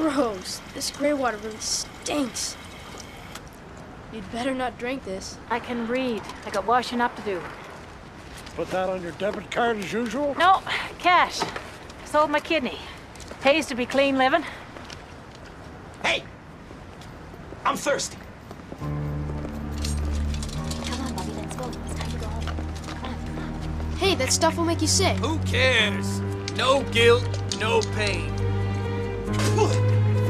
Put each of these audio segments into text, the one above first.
Gross. This gray water really stinks. You'd better not drink this. I can read. I got washing up to do. Put that on your debit card as usual? No, cash. Sold my kidney. Pays to be clean living. Hey! I'm thirsty. Come on, Bobby, let's go. It's time to go home. Come on. Hey, that stuff will make you sick. Who cares? No guilt, no pain.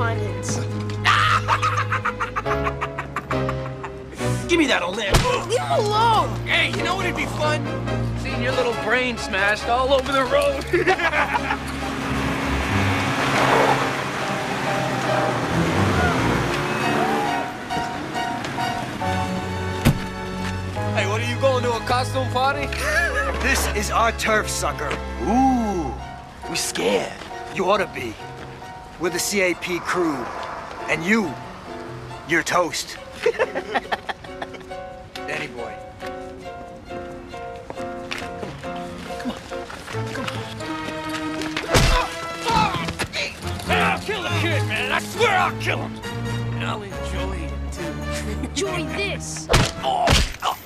Fine hints. Give me that old man. Leave him alone! Hey, you know what'd be fun? Seeing your little brain smashed all over the road. hey, what are you going to a costume party? This is our turf, sucker. Ooh, we scared. You ought to be. We're the CAP crew. And you, you're toast. Danny boy. Come on. Come on. come Man, I'll kill the kid, man. I swear I'll kill him. And I'll enjoy it, too. Enjoy this! Oh, oh.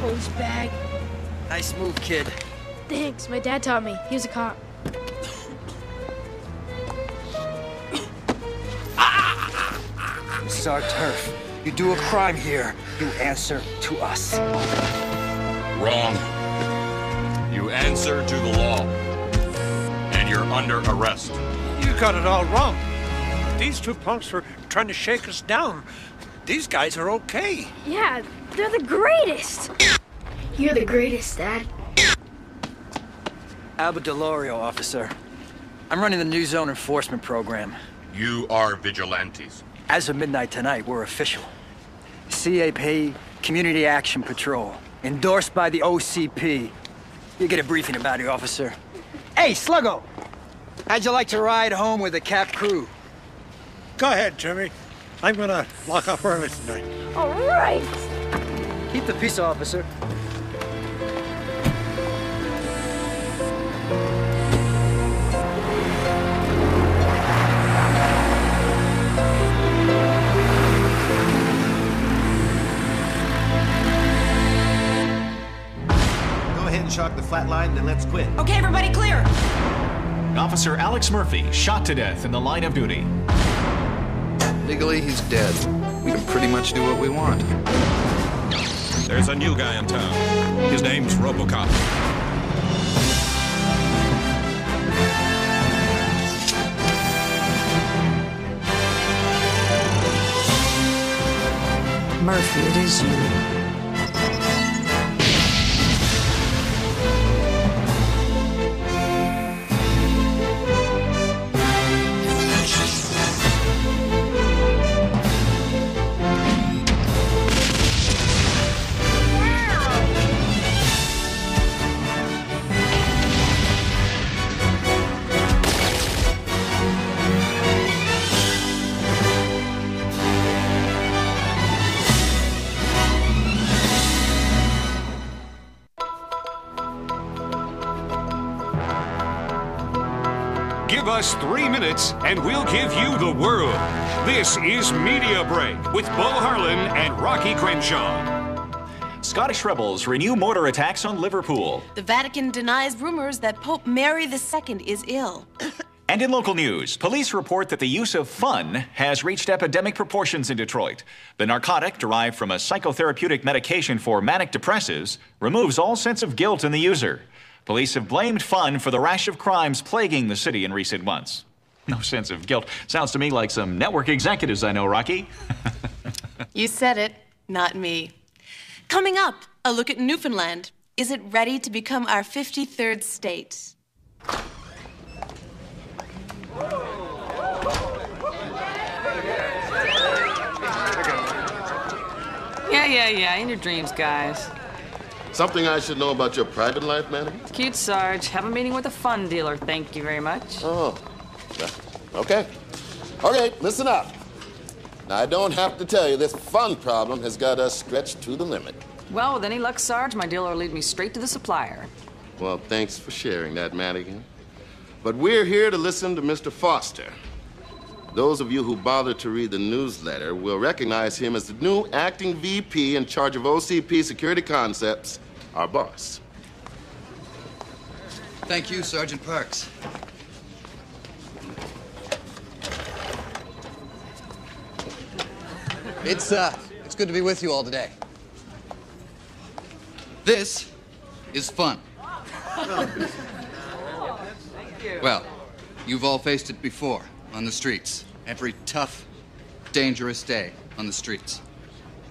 Hose bag. Nice move, kid. Thanks, my dad taught me. He was a cop. Is our turf. You do a crime here, you answer to us. Wrong. You answer to the law. And you're under arrest. You got it all wrong. These two punks were trying to shake us down. These guys are okay. Yeah, they're the greatest! You're the greatest, Dad. Albert Delorio, officer. I'm running the new zone enforcement program. You are vigilantes. As of midnight tonight, we're official. CAP Community Action Patrol, endorsed by the OCP. You get a briefing about it, officer. Hey, Sluggo! How'd you like to ride home with the Cap crew? Go ahead, Jimmy. I'm gonna lock up early tonight. All right! Keep the peace, officer. And shock the flat line, then let's quit. Okay, everybody clear. Officer Alex Murphy shot to death in the line of duty. Legally, he's dead. We can pretty much do what we want. There's a new guy in town. His name's Robocop. Murphy, it is you. And we'll give you the world. This is Media Break with Bo Harlan and Rocky Crenshaw. Scottish rebels renew mortar attacks on Liverpool. The Vatican denies rumors that Pope Mary II is ill. And in local news, police report that the use of fun has reached epidemic proportions in Detroit. The narcotic, derived from a psychotherapeutic medication for manic depressives, removes all sense of guilt in the user. Police have blamed fun for the rash of crimes plaguing the city in recent months. No sense of guilt. Sounds to me like some network executives I know, Rocky. You said it, not me. Coming up, a look at Newfoundland. Is it ready to become our 53rd state? Yeah, yeah, yeah. In your dreams, guys. Something I should know about your private life, Mannequin? Cute Sarge. Have a meeting with a fun dealer. Thank you very much. Oh, yeah. Okay. Okay, listen up. Now, I don't have to tell you, this fun problem has got us stretched to the limit. Well, with any luck, Sarge, my dealer will lead me straight to the supplier. Well, thanks for sharing that, Madigan. But we're here to listen to Mr. Foster. Those of you who bothered to read the newsletter will recognize him as the new acting VP in charge of OCP Security Concepts, our boss. Thank you, Sergeant Parks. It's, uh, it's good to be with you all today. This is fun. Well, you've all faced it before on the streets. Every tough, dangerous day on the streets.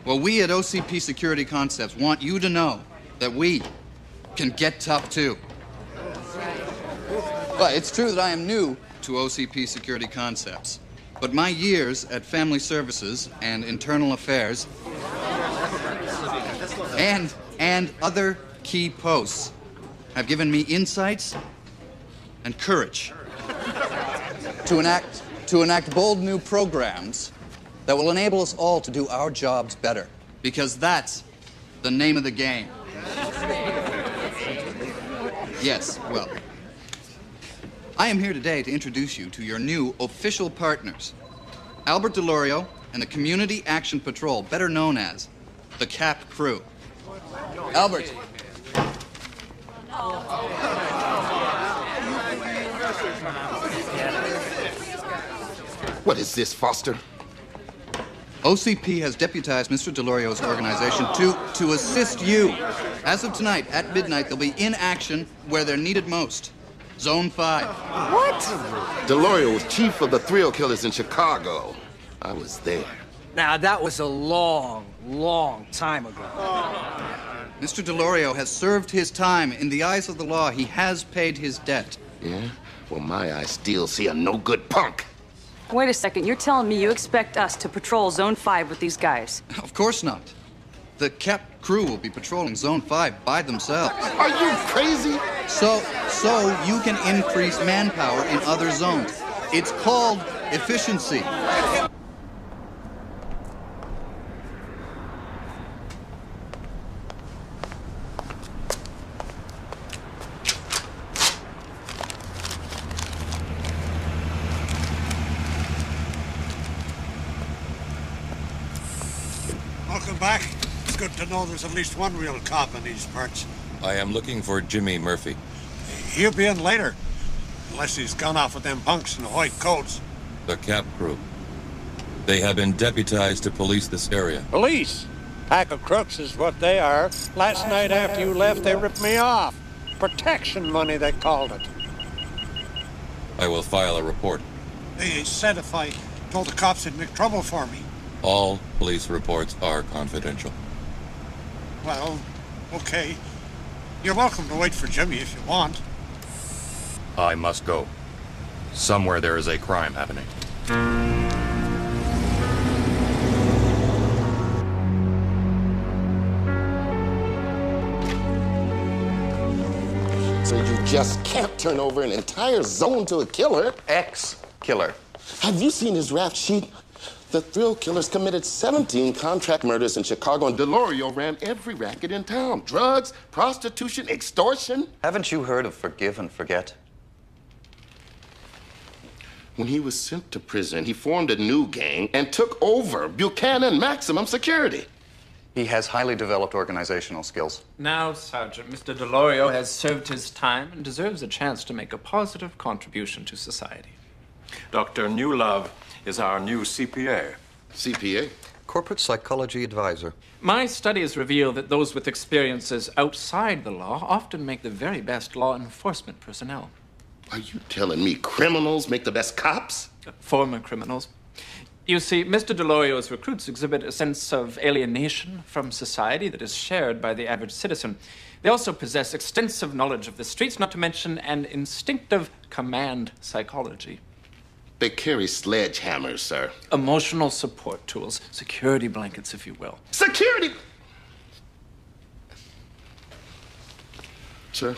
Well, we at OCP Security Concepts want you to know that we can get tough too. But it's true that I am new to OCP Security Concepts. But my years at Family Services and Internal Affairs and and other key posts have given me insights and courage to enact to enact bold new programs that will enable us all to do our jobs better because that's the name of the game. Yes, well, I am here today to introduce you to your new official partners, Albert Delorio and the Community Action Patrol, better known as the CAP Crew. Albert. What is this, Foster? OCP has deputized Mr. Delorio's organization to, to assist you. As of tonight, at midnight, they'll be in action where they're needed most. Zone 5. What? Delorio was chief of the thrill killers in Chicago. I was there. Now, that was a long, long time ago. Mr. Delorio has served his time. In the eyes of the law, he has paid his debt. Yeah? Well, my eyes still see a no good punk. Wait a second, you're telling me you expect us to patrol Zone 5 with these guys? Of course not. The CAP crew will be patrolling Zone 5 by themselves. Are you crazy? So, so you can increase manpower in other zones. It's called efficiency. Welcome back. It's good to know there's at least one real cop in these parts. I am looking for Jimmy Murphy. He'll be in later. Unless he's gone off with them punks in the white coats. The Cap Crew. They have been deputized to police this area. Police? Pack of crooks is what they are. Last night after you left, they ripped me off. Protection money, they called it. I will file a report. They said if I told the cops it'd make trouble for me. All police reports are confidential. Well, okay. You're welcome to wait for Jimmy if you want. I must go. Somewhere there is a crime happening. So you just can't turn over an entire zone to a killer? Ex-killer. Have you seen his rap sheet? The thrill killers committed 17 contract murders in Chicago, and Delorio ran every racket in town drugs, prostitution, extortion. Haven't you heard of forgive and forget? When he was sent to prison, he formed a new gang and took over Buchanan Maximum Security. He has highly developed organizational skills. Now, Sergeant, Mr. Delorio has served his time and deserves a chance to make a positive contribution to society. Dr. Newlove is our new CPA. CPA? Corporate Psychology Advisor. My studies reveal that those with experiences outside the law often make the very best law enforcement personnel. Are you telling me criminals make the best cops? Former criminals. You see, Mr. Delorio's recruits exhibit a sense of alienation from society that is shared by the average citizen. They also possess extensive knowledge of the streets, not to mention an instinctive command psychology. They carry sledgehammers, sir. Emotional support tools, security blankets, if you will. Security! Sir,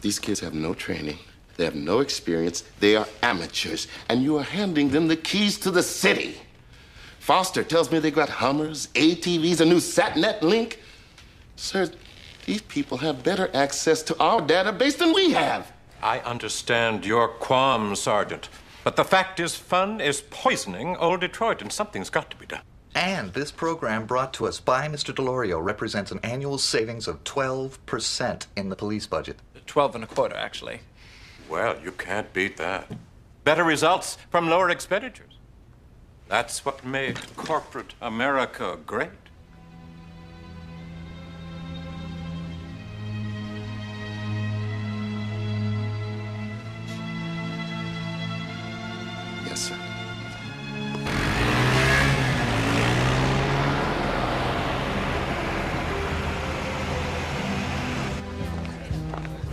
these kids have no training. They have no experience. They are amateurs. And you are handing them the keys to the city. Foster tells me they got Hummers, ATVs, a new SatNet link. Sir, these people have better access to our database than we have. I understand your qualms, Sergeant. But the fact is, fun is poisoning old Detroit, and something's got to be done. And this program brought to us by Mr. Delorio represents an annual savings of 12% in the police budget. 12 and a quarter, actually. Well, you can't beat that. Better results from lower expenditures. That's what made corporate America great.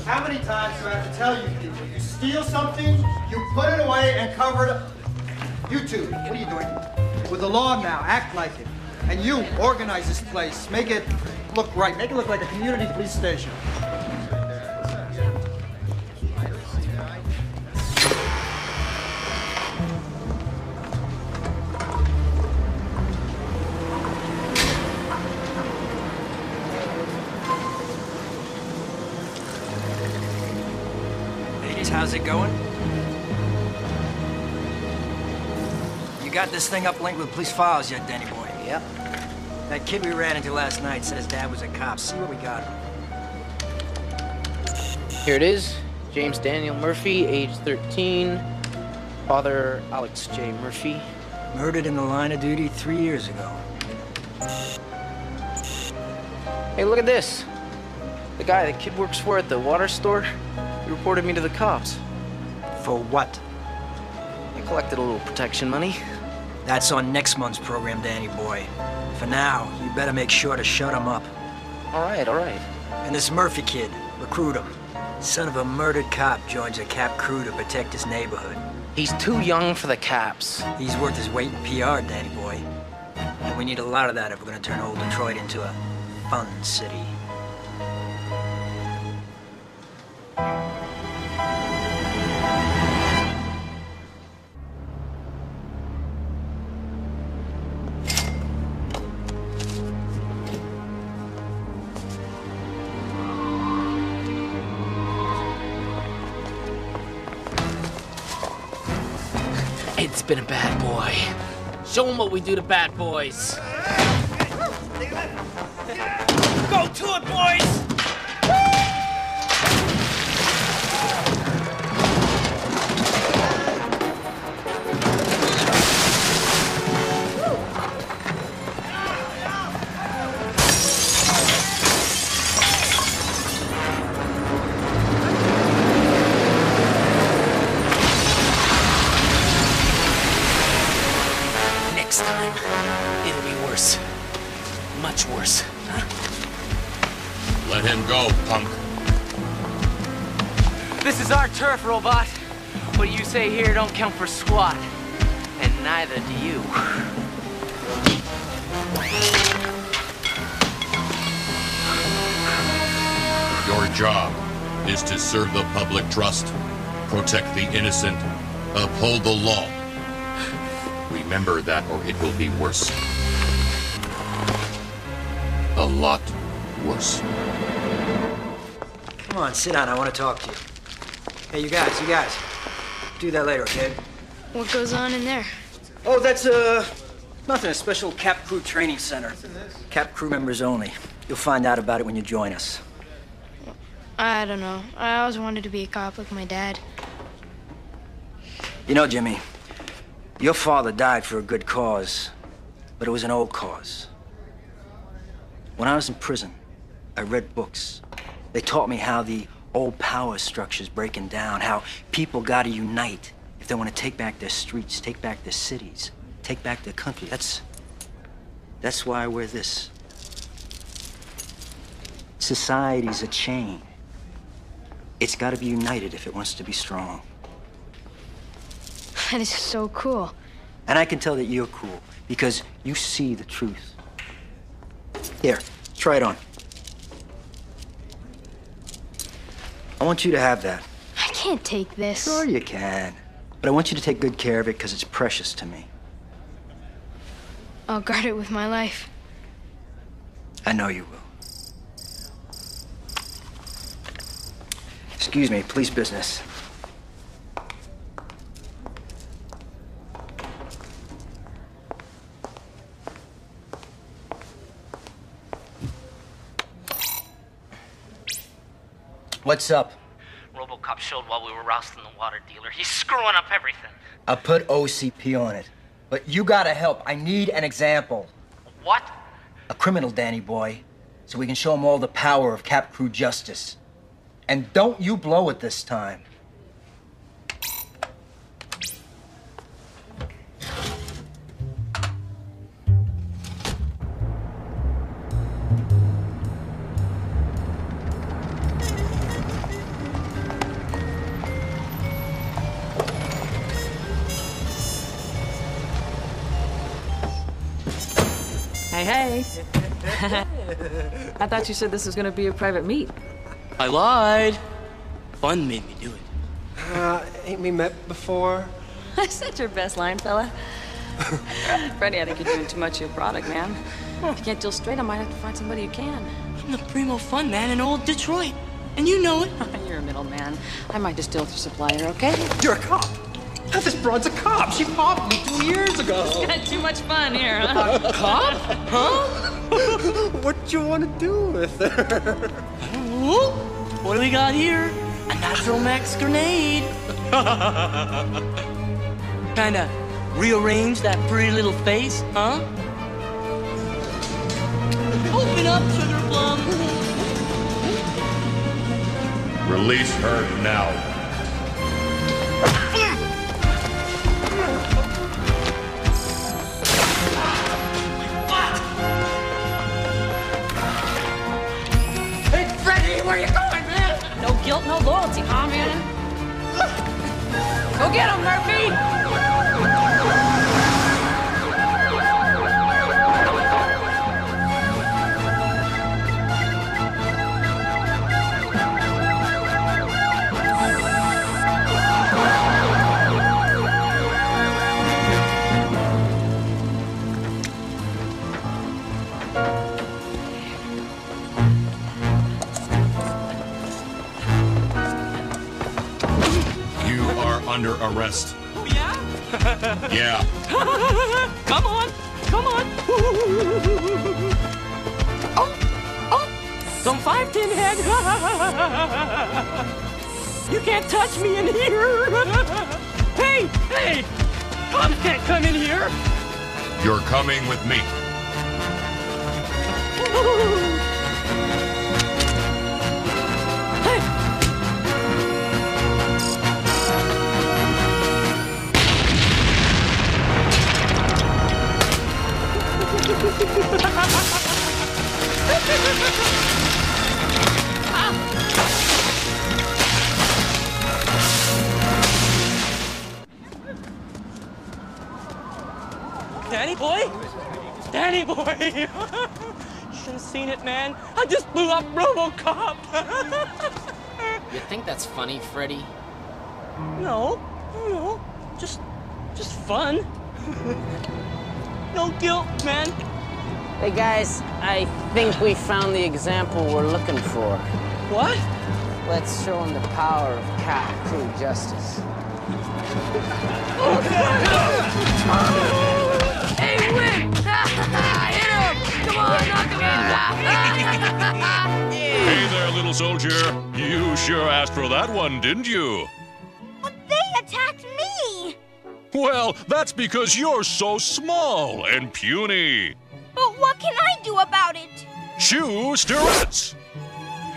How many times do I have to tell you people? You steal something, you put it away and cover it up. You two, what are you doing? With the law now, act like it. And you, organize this place. Make it look right. Make it look like a community police station. This thing uplinked with police files yet, Danny boy? Yep. That kid we ran into last night says dad was a cop. See where we got him. Here it is. James Daniel Murphy, age 13. Father Alex J. Murphy. Murdered in the line of duty three years ago. Hey, look at this. The guy the kid works for at the water store, he reported me to the cops. For what? I collected a little protection money. That's on next month's program, Danny boy. For now, you better make sure to shut him up. All right, all right. And this Murphy kid, recruit him. Son of a murdered cop joins a cap crew to protect his neighborhood. He's too young for the caps. He's worth his weight in PR, Danny boy. And we need a lot of that if we're gonna turn old Detroit into a fun city. Been a bad boy. Show him what we do to bad boys. Go to it, boys! Say here don't count for squat. And neither do you. Your job is to serve the public trust, protect the innocent, uphold the law. Remember that or it will be worse. A lot worse. Come on, sit down. I want to talk to you. Hey, you guys, you guys. Do that later, okay? What goes on in there? Oh, that's, uh, nothing. A special Cap Crew training center. Cap Crew members only. You'll find out about it when you join us. I don't know. I always wanted to be a cop like my dad. You know, Jimmy, your father died for a good cause, but it was an old cause. When I was in prison, I read books. They taught me how the old power structure's breaking down, how people gotta unite if they want to take back their streets, take back their cities, take back their country. That's. That's why I wear this. Society's a chain. It's gotta be united if it wants to be strong. That is so cool. And I can tell that you're cool because you see the truth. Here, try it on. I want you to have that. I can't take this. Sure you can. But I want you to take good care of it because it's precious to me. I'll guard it with my life. I know you will. Excuse me, police business. What's up? Robocop showed while we were rousting the water dealer. He's screwing up everything. I put OCP on it. But you gotta help. I need an example. What? A criminal, Danny boy. So we can show him all the power of Cap Crew justice. And don't you blow it this time. I thought you said this was gonna be a private meet. I lied. Fun made me do it. Uh, ain't we met before? Is that your best line, fella? Freddie, I think you're doing too much of your product, man. If you can't deal straight, I might have to find somebody who can. I'm the primo fun man in old Detroit. And you know it. you're a middleman. I might just deal with your supplier, okay? You're a cop. This broad's a cop. She popped me two years ago. Got too much fun here, huh? A cop? Huh? what you want to do with her? Ooh, what do we got here? A natural max grenade. Kinda rearrange that pretty little face, huh? Open up, sugar plum. Release her now. Where you going, man? No guilt, no loyalty, huh, man? Go get him, Murphy! Yeah? Yeah. come on, come on. Oh, oh, some five tin head. you can't touch me in here. hey, hey, cops can't come in here. You're coming with me. you should have seen it, man. I just blew up RoboCop. You think that's funny, Freddy? no, no, just, just fun. no guilt, man. Hey guys, I think we found the example we're looking for. What? Let's show him the power of Cap Crew justice. Oh, Hey there, little soldier. You sure asked for that one, didn't you? But they attacked me! Well, that's because you're so small and puny. But what can I do about it? Chew Stirrettes.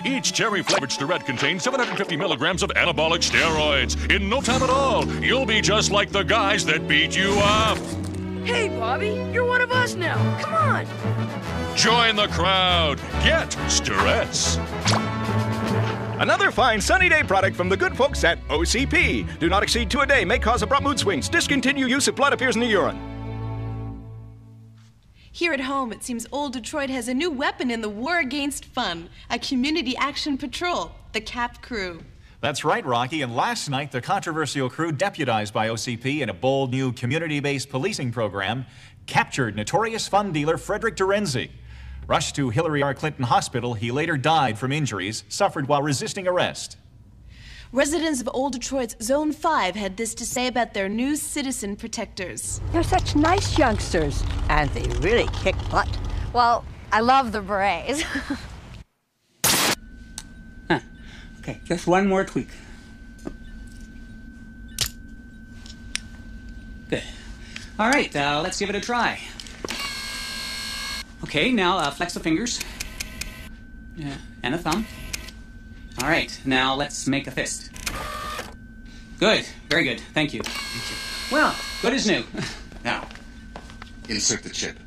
Each cherry-flavored Stirrette contains 750 milligrams of anabolic steroids. In no time at all, you'll be just like the guys that beat you up. Hey, Bobby, you're one of us now. Come on. Join the crowd. Get Stirrettes. Another fine sunny day product from the good folks at OCP. Do not exceed two a day, may cause abrupt mood swings. Discontinue use if blood appears in the urine. Here at home, it seems old Detroit has a new weapon in the war against fun a community action patrol, the CAP crew. That's right, Rocky. And last night, the controversial crew, deputized by OCP in a bold new community based policing program, captured notorious fun dealer Frederick Terenzi. Rushed to Hillary R. Clinton Hospital, he later died from injuries suffered while resisting arrest. Residents of Old Detroit's Zone 5 had this to say about their new citizen protectors. They're such nice youngsters, and they really kick butt. Well, I love the berets. Okay, just one more tweak. Good. All right, uh, let's give it a try. Okay, now uh, flex the fingers. Yeah, and a thumb. All right, now let's make a fist. Good, very good. Thank you. Thank you. Well, good as new. Now, insert the chip.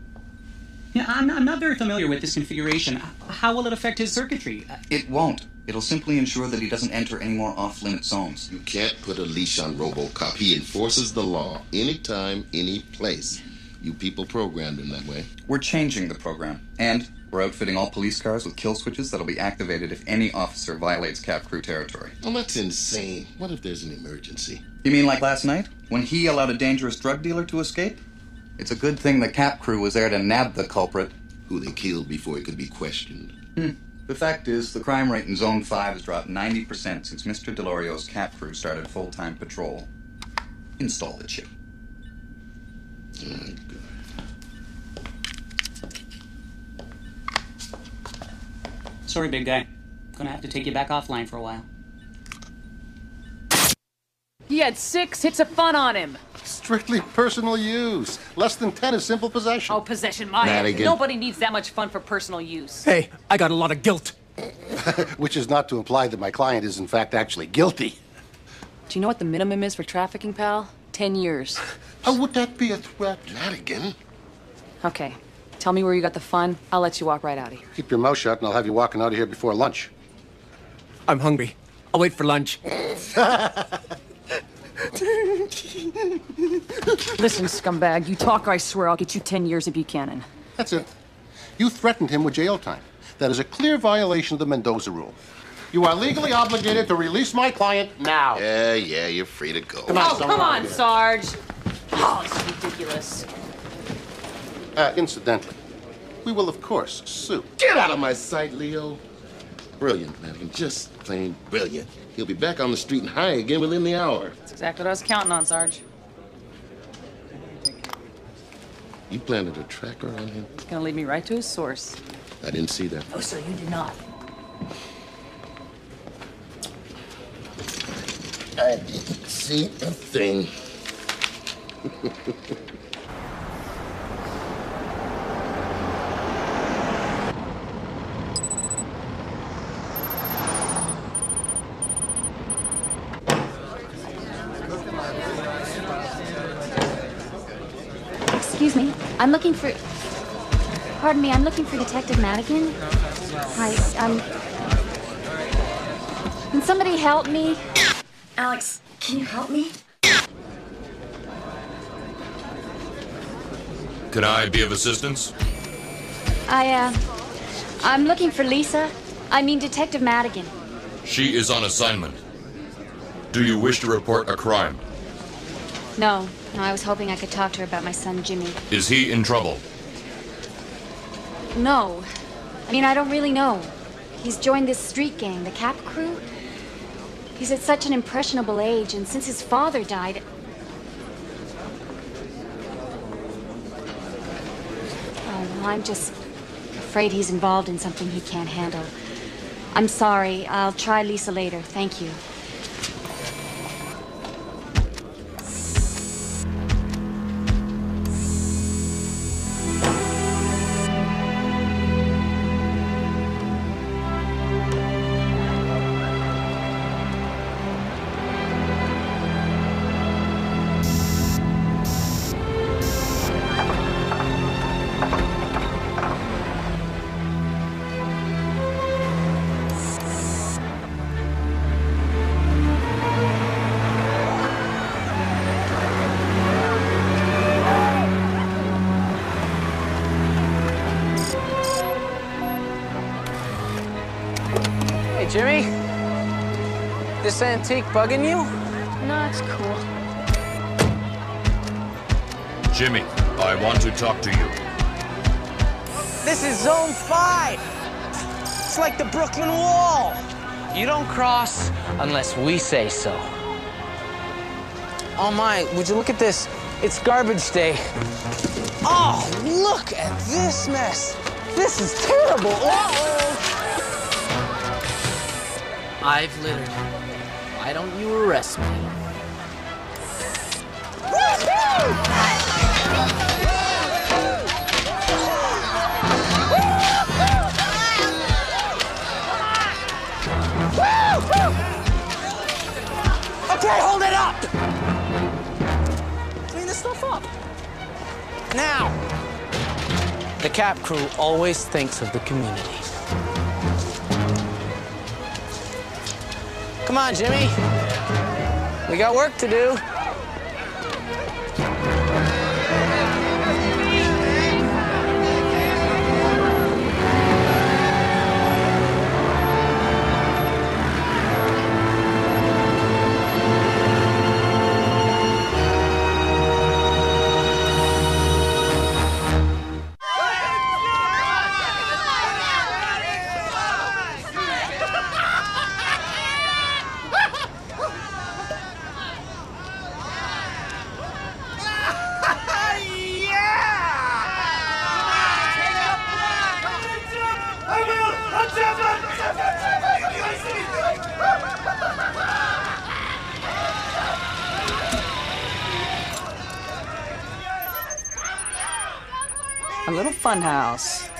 Yeah, I'm, I'm not very familiar with this configuration. How will it affect his circuitry? Uh, It won't. It'll simply ensure that he doesn't enter any more off-limit zones. You can't put a leash on RoboCop. He enforces the law anytime, any place. You people programmed him that way. We're changing the program, and we're outfitting all police cars with kill switches that'll be activated if any officer violates Cap Crew territory. Well, that's insane. What if there's an emergency? You mean like last night, when he allowed a dangerous drug dealer to escape? It's a good thing the Cap Crew was there to nab the culprit. Who they killed before he could be questioned. Hmm. The fact is, the crime rate in Zone 5 has dropped 90% since Mr. Delorio's Cap Crew started full-time patrol. Install the chip. Sorry, big guy. Gonna have to take you back offline for a while. He had six hits of fun on him. Strictly personal use. Less than 10 is simple possession. Oh, possession, my Madigan. Nobody needs that much fun for personal use. Hey, I got a lot of guilt. Which is not to imply that my client is, in fact, actually guilty. Do you know what the minimum is for trafficking, pal? Ten years. How would that be a threat? Madigan? Okay. Tell me where you got the fun. I'll let you walk right out of here. Keep your mouth shut, and I'll have you walking out of here before lunch. I'm hungry. I'll wait for lunch. Listen, scumbag, you talk, I swear I'll get you ten years of Buchanan. That's it. You threatened him with jail time. That is a clear violation of the Mendoza rule. You are legally obligated to release my client now. Yeah, yeah, you're free to go. Come on, oh, come on, Sarge. Oh, it's ridiculous. Uh, incidentally, we will, of course, sue. Get out of my sight, Leo. Brilliant, Madigan. Just plain brilliant. He'll be back on the street and high again within the hour. That's exactly what I was counting on, Sarge. You planted a tracker on him? It's gonna lead me right to his source. I didn't see that. Oh, so you did not. I didn't see a thing. Excuse me. I'm looking for. Pardon me. I'm looking for Detective Madigan. Hi. Um. Can somebody help me? Alex, can you help me? Can I be of assistance? I uh. I'm looking for Lisa. I mean Detective Madigan. She is on assignment. Do you wish to report a crime? No. No. I was hoping I could talk to her about my son Jimmy. Is he in trouble? No. I mean, I don't really know. He's joined this street gang, the Cap Crew. He's at such an impressionable age, and since his father died. Oh, I'm just afraid he's involved in something he can't handle. I'm sorry. I'll try Lisa later. Thank you. This antique bugging you? No, it's cool. Jimmy, I want to talk to you. This is Zone 5. It's like the Brooklyn Wall. You don't cross unless we say so. Oh my, would you look at this? It's garbage day. Oh, look at this mess. This is terrible. Uh-oh. I've littered. Why don't you arrest me? Okay, hold it up! Clean this stuff up. Now, the CAP crew always thinks of the community. Come on, Jimmy. We got work to do. A little fun house.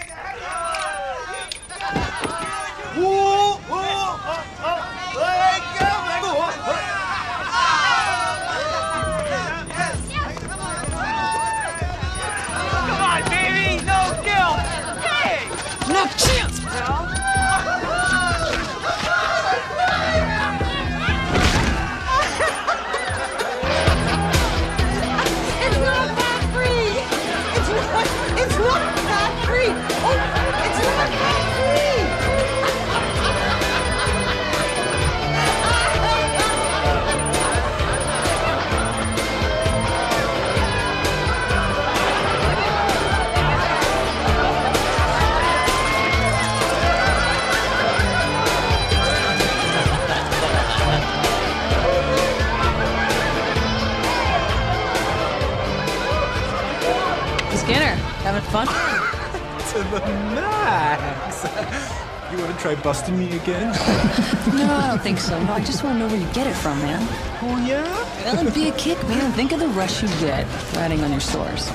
Try busting me again? No, I don't think so. No, I just want to know where you get it from, man. Oh, yeah? Well, it'd be a kick, man. Think of the rush you get riding on your sores.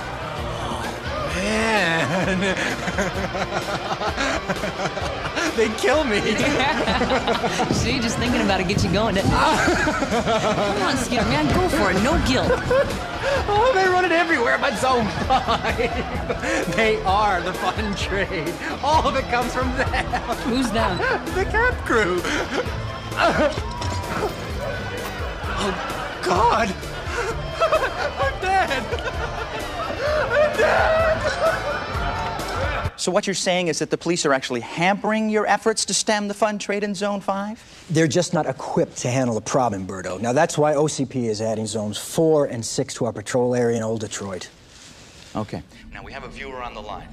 Man. they kill me. See, just thinking about it gets you going. Come on, Skinner, man, go for it. No guilt. Oh, they run it everywhere but 5. they are the fun trade. All of it comes from them. Who's them? the Cap Crew. oh, God. I'm dead. I'm dead. So what you're saying is that the police are actually hampering your efforts to stem the fun trade in Zone 5? They're just not equipped to handle the problem, Berto. Now, that's why OCP is adding zones four and six to our patrol area in Old Detroit. Okay. Now we have a viewer on the line.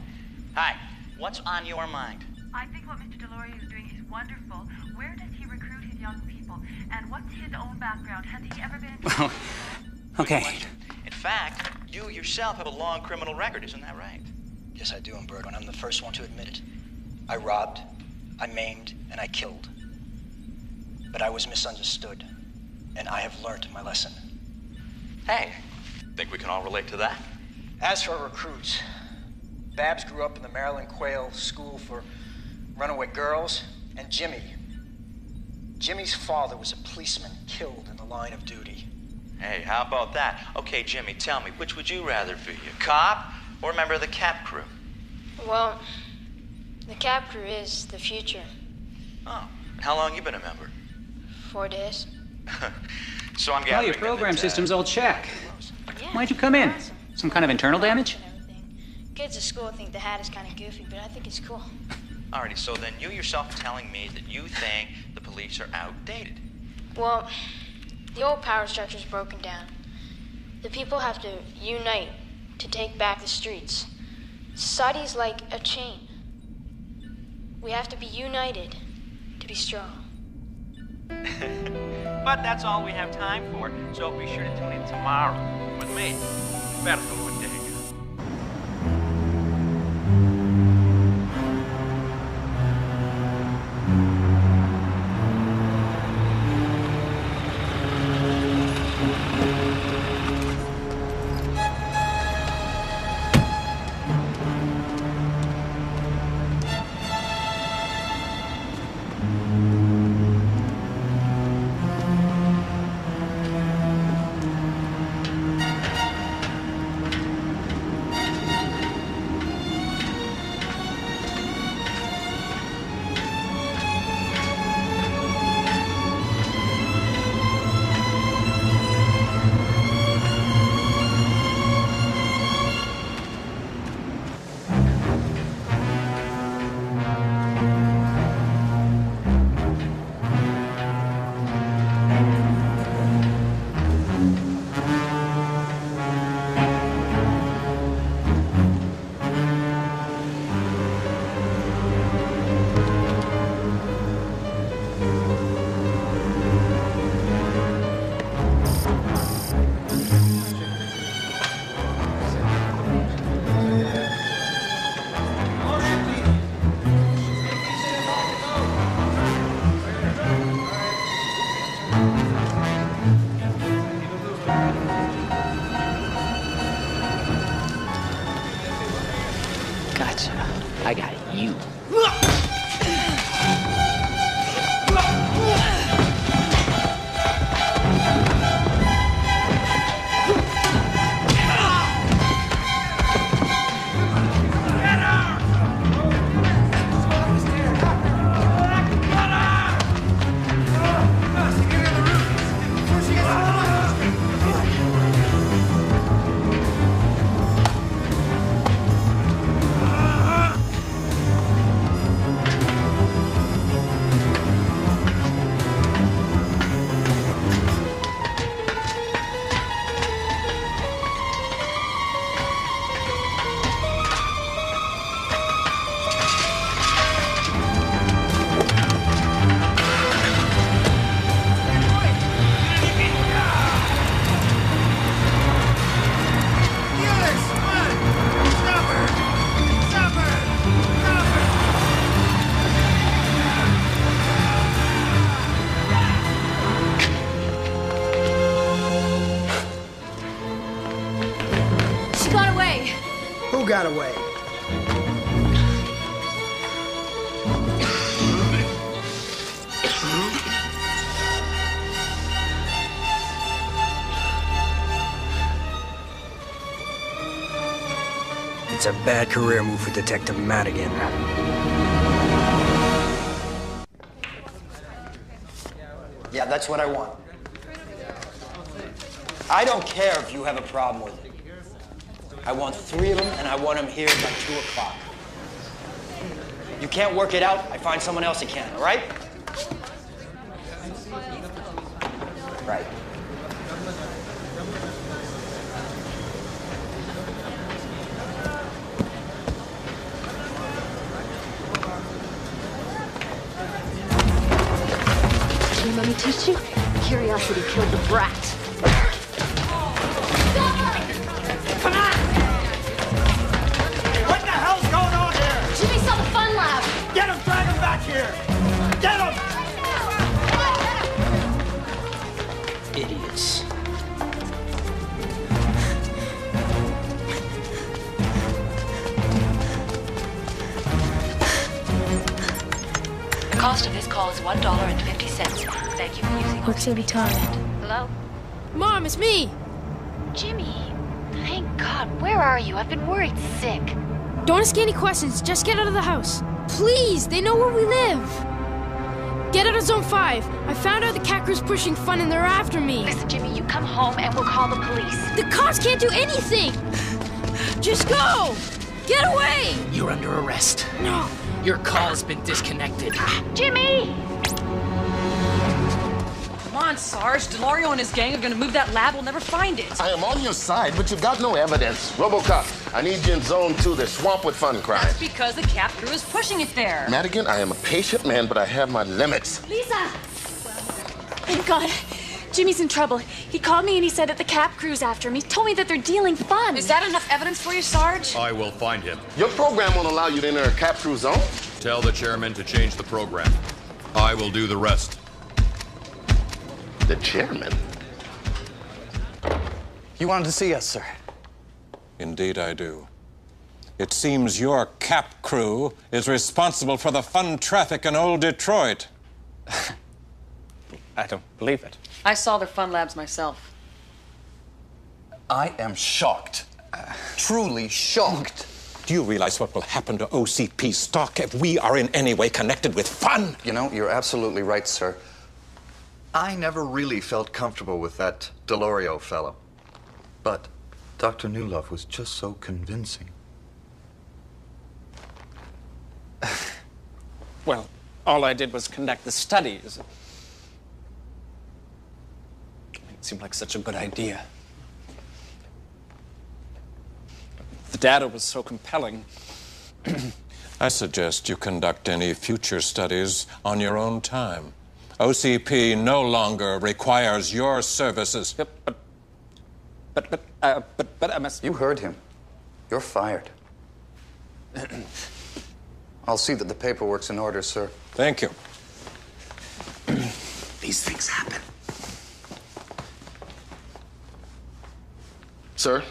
Hi. What's on your mind? I think what Mr. Deloria is doing is wonderful. Where does he recruit his young people? And what's his own background? Has he ever been Well, okay. In fact, you yourself have a long criminal record, isn't that right? Yes, I do, Umberto, and I'm the first one to admit it. I robbed, I maimed, and I killed. But I was misunderstood, and I have learned my lesson. Hey, think we can all relate to that? As for recruits, Babs grew up in the Marilyn Quayle School for Runaway Girls, and Jimmy. Jimmy's father was a policeman killed in the line of duty. Hey, how about that? Okay, Jimmy, tell me, which would you rather be, a cop or a member of the Cap Crew? Well, the cap crew is the future. Oh, how long you been a member? Four days. So I'm Well, gathering. your program that, uh, system's all check. Why'd you come in? Some kind of internal damage? Kids at school think the hat is kind of goofy, but I think it's cool. Alrighty, so then you yourself telling me that you think the police are outdated. Well, the old power structure's broken down. The people have to unite to take back the streets. Society's like a chain. We have to be united to be strong. but that's all we have time for, so be sure to tune in tomorrow with me, Berto bad career move for Detective Madigan. Yeah, that's what I want. I don't care if you have a problem with it. I want three of them, and I want them here by 2 o'clock. You can't work it out, I find someone else who can, all right? Right. Him back here. Get him! Idiots. The cost of this call is $1.50. Thank you for using What's every time? Hello? Mom, it's me. Jimmy, thank God. Where are you? I've been worried sick. Don't ask any questions. Just get out of the house. Please, they know where we live. Get out of Zone 5. I found out the cap crew's pushing fun and they're after me. Listen, Jimmy, you come home and we'll call the police. The cops can't do anything. Just go. Get away. You're under arrest. No. Your call has been disconnected. Ah, Jimmy! Come on, Sarge. Delorio and his gang are gonna move that lab. We'll never find it. I am on your side, but you've got no evidence. Robocop, I need you in zone two. They're swamped with fun crime. That's because the cap crew is pushing it there. Madigan, I am a patient man, but I have my limits. Lisa! Thank God. Jimmy's in trouble. He called me and he said that the cap crew's after him. He told me that they're dealing fun. Is that enough evidence for you, Sarge? I will find him. Your program won't allow you to enter a cap crew zone. Tell the chairman to change the program. I will do the rest. The chairman? You wanted to see us, sir. Indeed, I do. It seems your cap crew is responsible for the fun traffic in old Detroit. I don't believe it. I saw their fun labs myself. I am shocked. Uh, truly shocked. Do you realize what will happen to OCP stock if we are in any way connected with fun? You know, you're absolutely right, sir. I never really felt comfortable with that Delorio fellow. But Dr. Newlove was just so convincing. Well, all I did was conduct the studies. It seemed like such a good idea. The data was so compelling. I suggest you conduct any future studies on your own time. OCP no longer requires your services. Yep, but, but, but, uh, but, but I must. You heard him. You're fired. I'll see that the paperwork's in order, sir. Thank you. These things happen. Sir,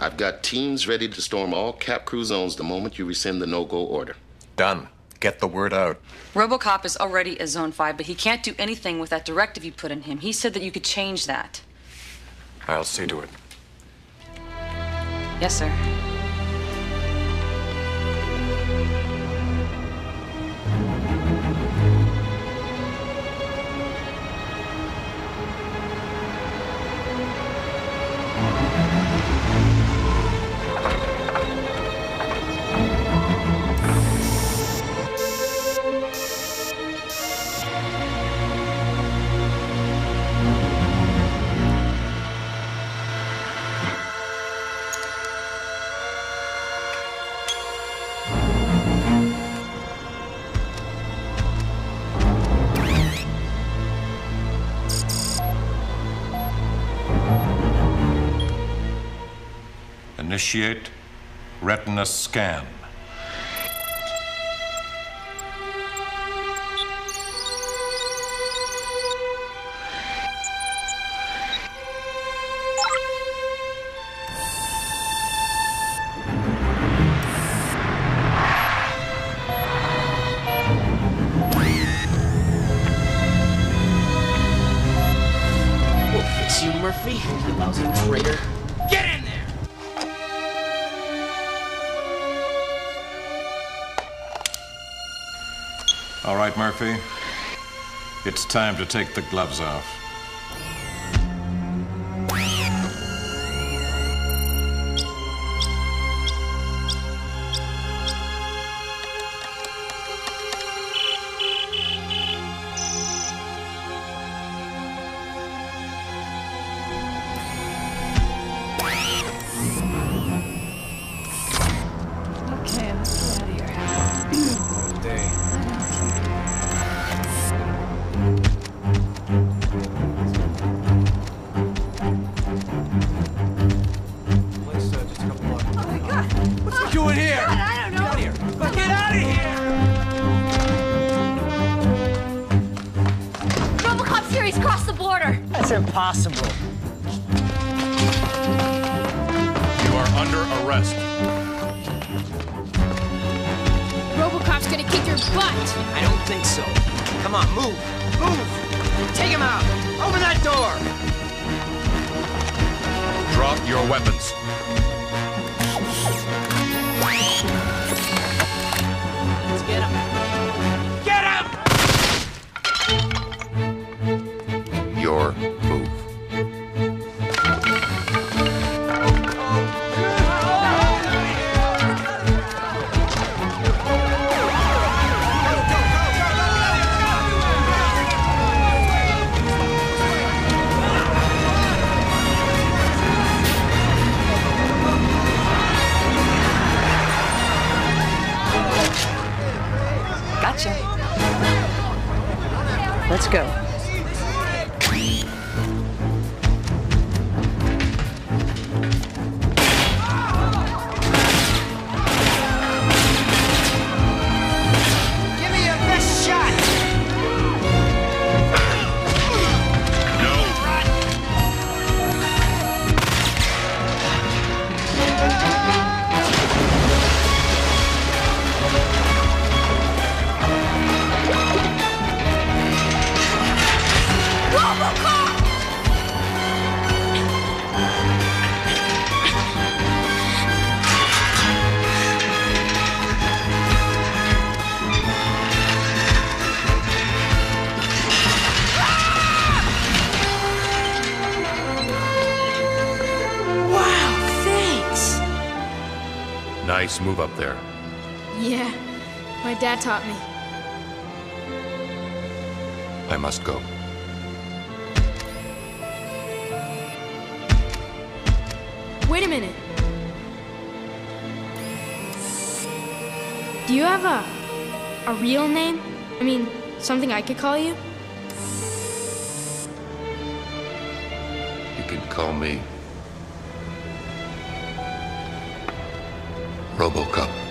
I've got teams ready to storm all cap crew zones the moment you rescind the no-go order. Done. Get the word out. Robocop is already a Zone 5, but he can't do anything with that directive you put in him. He said that you could change that. I'll see to it. Yes, sir. Initiate retina scan. Time to take the gloves off. Let's go. Dad taught me. I must go. Wait a minute. Do you have a a real name? I mean, something I could call you? You can call me Robocop.